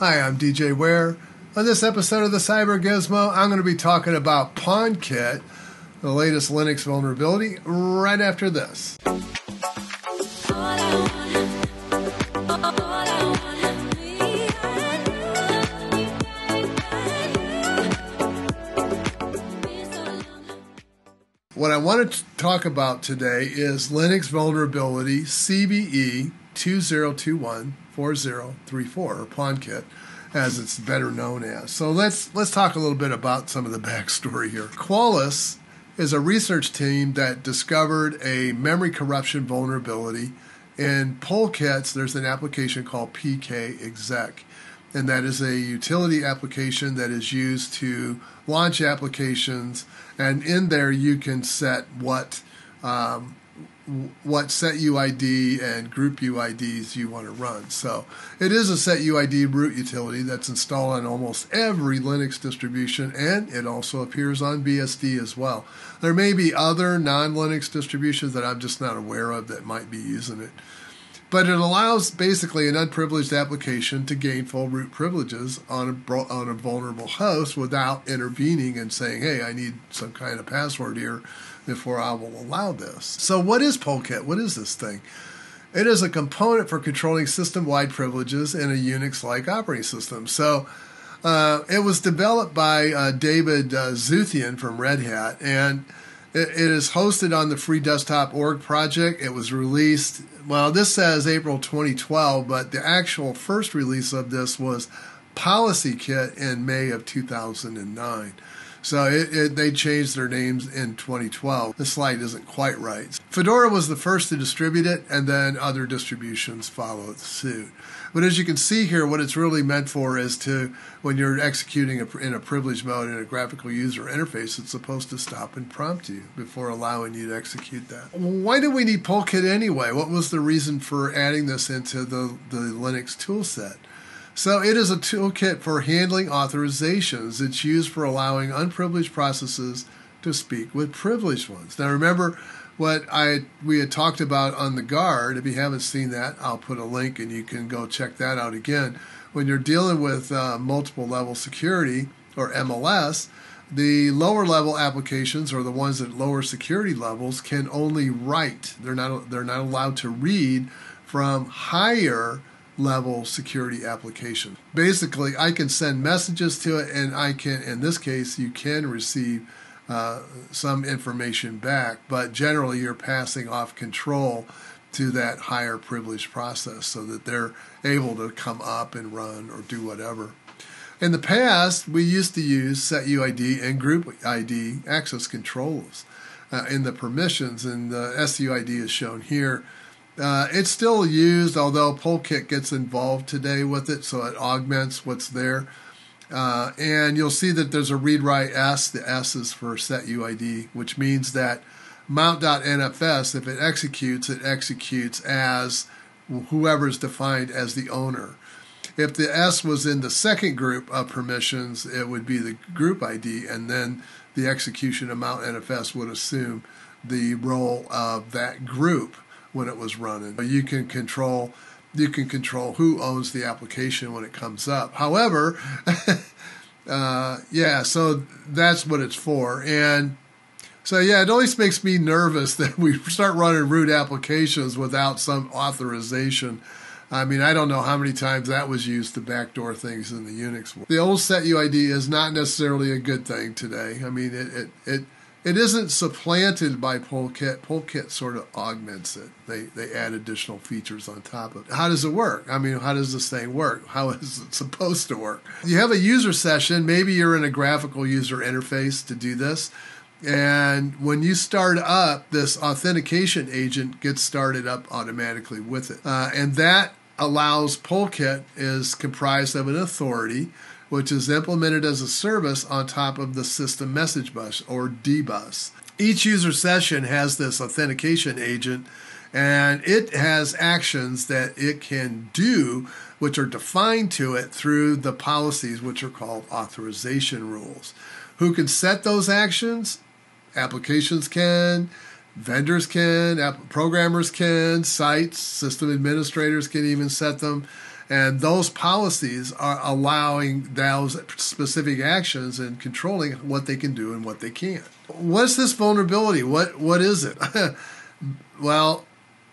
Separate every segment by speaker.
Speaker 1: Hi, I'm DJ Ware. On this episode of the CyberGizmo, I'm going to be talking about PwnKit, the latest Linux vulnerability, right after this. What I want to talk about today is Linux vulnerability CVE 2021 4034 or PwnKit as it's better known as. So let's let's talk a little bit about some of the backstory here. Qualys is a research team that discovered a memory corruption vulnerability in Polkits. There's an application called pkexec, and that is a utility application that is used to launch applications. And in there, you can set what um, what set UID and group UIDs you want to run. So it is a set UID root utility that's installed on almost every Linux distribution, and it also appears on BSD as well. There may be other non Linux distributions that I'm just not aware of that might be using it. But it allows basically an unprivileged application to gain full root privileges on a, on a vulnerable host without intervening and saying, hey, I need some kind of password here before I will allow this. So, what is Polkit? What is this thing? It is a component for controlling system wide privileges in a Unix like operating system. So, uh, it was developed by uh, David uh, Zeuthen from Red Hat, and it, it is hosted on the Free Desktop Org project. It was released, well, this says April 2012, but the actual first release of this was PolicyKit in May of 2009. So it, it, they changed their names in 2012. The slide isn't quite right. Fedora was the first to distribute it, and then other distributions followed suit. But as you can see here, what it's really meant for is to, when you're executing a, in a privileged mode in a graphical user interface, it's supposed to stop and prompt you before allowing you to execute that. Why do we need Polkit anyway? What was the reason for adding this into the, the Linux toolset? So it is a toolkit for handling authorizations. It's used for allowing unprivileged processes to speak with privileged ones. Now remember what I we had talked about on the guard. If you haven't seen that, I'll put a link and you can go check that out again. When you're dealing with uh, multiple level security or MLS, the lower level applications or the ones at lower security levels can only write. They're not they're not allowed to read from higher level security application. Basically, I can send messages to it, and I can, in this case, you can receive uh, some information back, but generally, you're passing off control to that higher privileged process so that they're able to come up and run or do whatever. In the past, we used to use set UID and group ID access controls uh, in the permissions, and the SUID is shown here uh, it's still used, although Polkit gets involved today with it, so it augments what's there. Uh, and you'll see that there's a read write S. The S is for set UID, which means that mount.nfs, if it executes, it executes as whoever is defined as the owner. If the S was in the second group of permissions, it would be the group ID, and then the execution of mount NFS would assume the role of that group when it was running. You can control you can control who owns the application when it comes up. However, uh, yeah, so that's what it's for. And so yeah, it always makes me nervous that we start running root applications without some authorization. I mean, I don't know how many times that was used to backdoor things in the Unix world. The old set UID is not necessarily a good thing today. I mean, it, it, it it isn't supplanted by Polkit. Polkit sort of augments it. They they add additional features on top of it. How does it work? I mean, how does this thing work? How is it supposed to work? You have a user session. Maybe you're in a graphical user interface to do this. And when you start up, this authentication agent gets started up automatically with it. Uh, and that allows Polkit is comprised of an authority which is implemented as a service on top of the system message bus or DBus. Each user session has this authentication agent and it has actions that it can do which are defined to it through the policies which are called authorization rules. Who can set those actions? Applications can, vendors can, programmers can, sites, system administrators can even set them And those policies are allowing those specific actions and controlling what they can do and what they can't. What's this vulnerability? What what is it? well,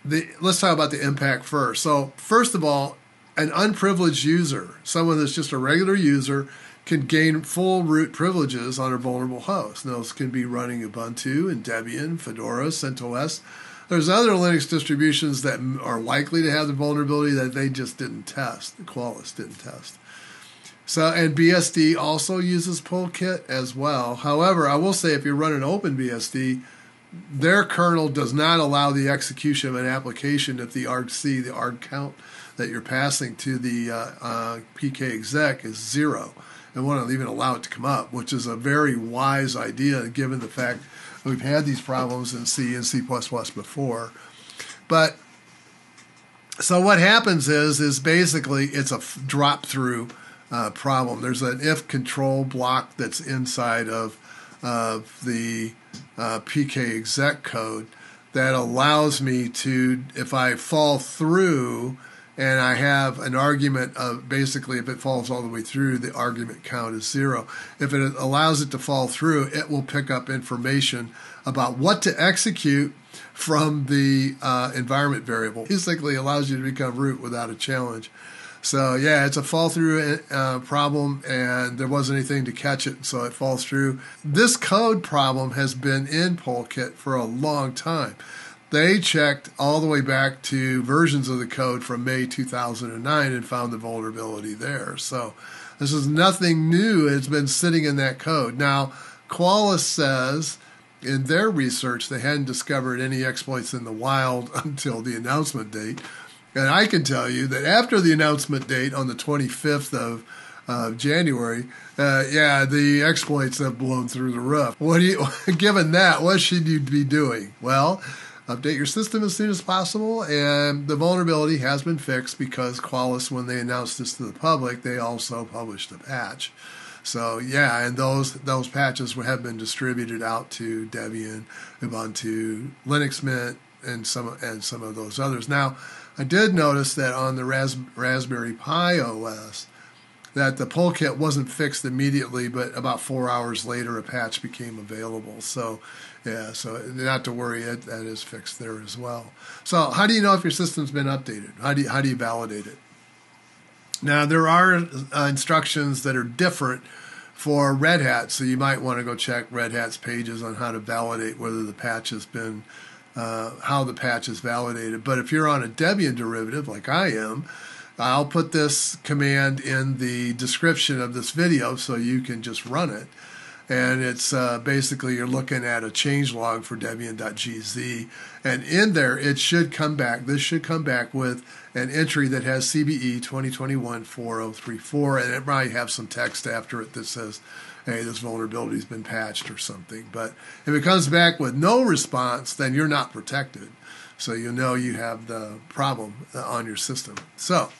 Speaker 1: the, let's talk about the impact first. So, first of all, an unprivileged user, someone that's just a regular user, can gain full root privileges on a vulnerable host. And those can be running Ubuntu and Debian, Fedora, CentOS. There's other Linux distributions that are likely to have the vulnerability that they just didn't test. The Qualys didn't test. So, and BSD also uses Polkit as well. However, I will say if you run an OpenBSD, their kernel does not allow the execution of an application if the argc, the arg count that you're passing to the uh, uh, pkexec is zero and won't even allow it to come up, which is a very wise idea given the fact we've had these problems in C and C++ before. But so what happens is is basically it's a drop through uh, problem. There's an if control block that's inside of of the uh, pkexec code that allows me to, if I fall through and I have an argument of basically if it falls all the way through, the argument count is zero. If it allows it to fall through, it will pick up information about what to execute from the uh, environment variable. Basically allows you to become root without a challenge. So yeah, it's a fall through uh, problem, and there wasn't anything to catch it, so it falls through. This code problem has been in Polkit for a long time. They checked all the way back to versions of the code from May 2009 and found the vulnerability there. So this is nothing new. It's been sitting in that code. Now, Qualys says in their research they hadn't discovered any exploits in the wild until the announcement date. And I can tell you that after the announcement date on the 25th of uh, January, uh, yeah, the exploits have blown through the roof. What do you, given that, what should you be doing? Well, update your system as soon as possible. And the vulnerability has been fixed because Qualys, when they announced this to the public, they also published a patch. So yeah, and those those patches have been distributed out to Debian, Ubuntu, Linux Mint, and some and some of those others. Now, I did notice that on the Ras- Raspberry Pi OS, that the Polkit wasn't fixed immediately, but about four hours later, a patch became available. So, yeah, so not to worry, it, that is fixed there as well. So, how do you know if your system's been updated? How do you, how do you validate it? Now, there are uh, instructions that are different for Red Hat, so you might want to go check Red Hat's pages on how to validate whether the patch has been uh, how the patch is validated. But if you're on a Debian derivative like I am, I'll put this command in the description of this video so you can just run it. And it's uh, basically you're looking at a change log for Debian.gz. And in there, it should come back. This should come back with an entry that has CVE 2021 4034. And it might have some text after it that says hey, this vulnerability has been patched or something. But if it comes back with no response, then you're not protected. So you know you have the problem uh, on your system. So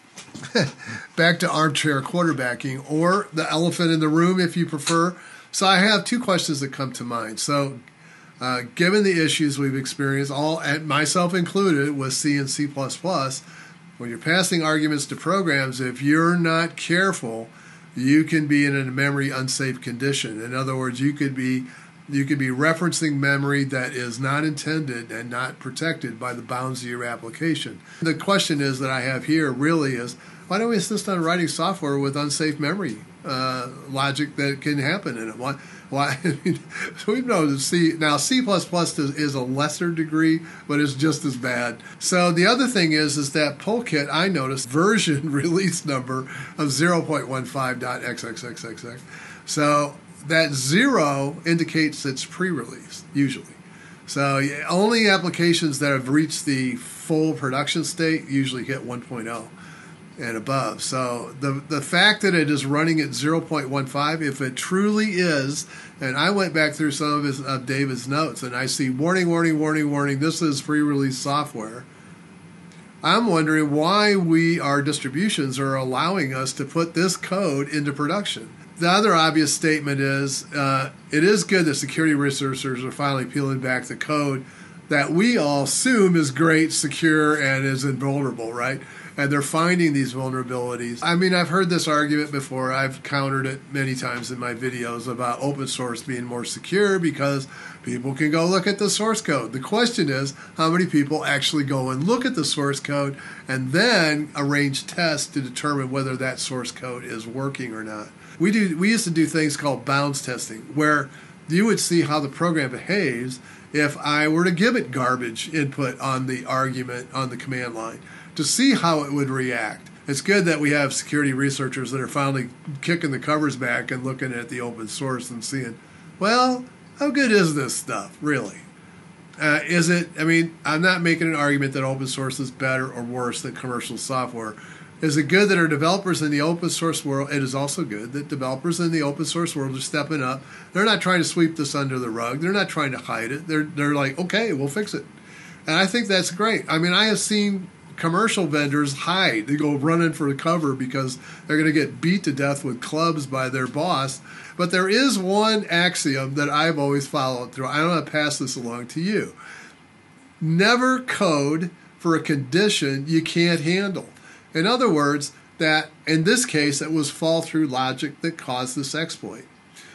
Speaker 1: back to armchair quarterbacking or the elephant in the room if you prefer. So I have two questions that come to mind. So uh, given the issues we've experienced, all and myself included, with C and C++, when you're passing arguments to programs, if you're not careful, you can be in a memory unsafe condition. In other words, you could be you could be referencing memory that is not intended and not protected by the bounds of your application. The question is that I have here really is why don't we insist on writing software with unsafe memory uh, logic that can happen in it? Why, why we know that C now C is, is a lesser degree, but it's just as bad. So the other thing is is that Polkit I noticed version release number of 0.15.xxxxx. So that zero indicates it's pre-release usually. So only applications that have reached the full production state usually hit 1.0 and above. So the the fact that it is running at 0.15, if it truly is, and I went back through some of his of David's notes, and I see warning, warning, warning, warning. This is pre-release software. I'm wondering why we our distributions are allowing us to put this code into production. The other obvious statement is uh, it is good that security researchers are finally peeling back the code that we all assume is great, secure, and is invulnerable, right? and they're finding these vulnerabilities. I mean, I've heard this argument before. I've countered it many times in my videos about open source being more secure because people can go look at the source code. The question is, how many people actually go and look at the source code and then arrange tests to determine whether that source code is working or not? We do we used to do things called bounds testing where you would see how the program behaves if I were to give it garbage input on the argument on the command line to see how it would react. It's good that we have security researchers that are finally kicking the covers back and looking at the open source and seeing, well, how good is this stuff, really? Uh, is it, I mean, I'm not making an argument that open source is better or worse than commercial software. Is it good that our developers in the open source world? It is also good that developers in the open source world are stepping up. They're not trying to sweep this under the rug. They're not trying to hide it. They're they're like, okay, we'll fix it, and I think that's great. I mean, I have seen commercial vendors hide. They go running for the cover because they're going to get beat to death with clubs by their boss. But there is one axiom that I've always followed through. I want to pass this along to you. Never code for a condition you can't handle. In other words, that in this case, it was fall through logic that caused this exploit.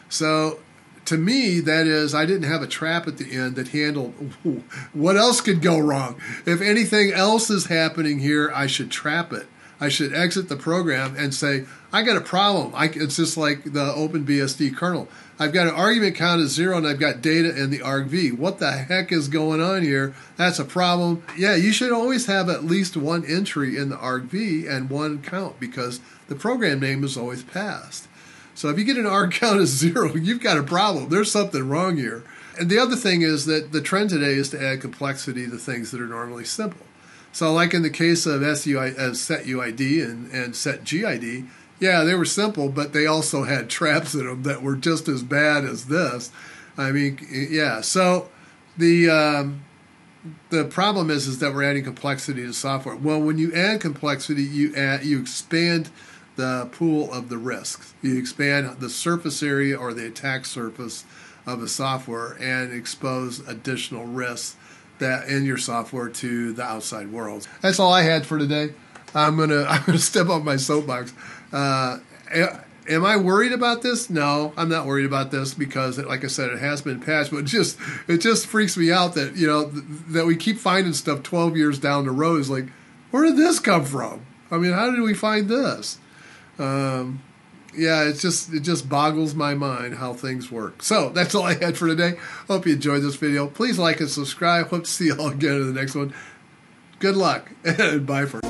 Speaker 1: So to me, that is, I didn't have a trap at the end that handled what else could go wrong. If anything else is happening here, I should trap it. I should exit the program and say, I got a problem. I, it's just like the OpenBSD kernel. I've got an argument count of zero and I've got data in the argv. What the heck is going on here? That's a problem. Yeah, you should always have at least one entry in the argv and one count because the program name is always passed. So if you get an arg count of zero, you've got a problem. There's something wrong here. And the other thing is that the trend today is to add complexity to things that are normally simple. So, like in the case of SUI, uh, set UID and, and set GID, yeah, they were simple, but they also had traps in them that were just as bad as this. I mean, yeah. So the um, the problem is is that we're adding complexity to software. Well, when you add complexity, you add you expand the pool of the risks. You expand the surface area or the attack surface of a software and expose additional risks that in your software to the outside world. That's all I had for today. I'm gonna I'm gonna step up my soapbox. Uh, am I worried about this? No, I'm not worried about this because, like I said, it has been patched. But just it just freaks me out that you know th- that we keep finding stuff 12 years down the road. Is like, where did this come from? I mean, how did we find this? Um, yeah, it's just it just boggles my mind how things work. So that's all I had for today. Hope you enjoyed this video. Please like and subscribe. Hope to see you all again in the next one. Good luck and bye for.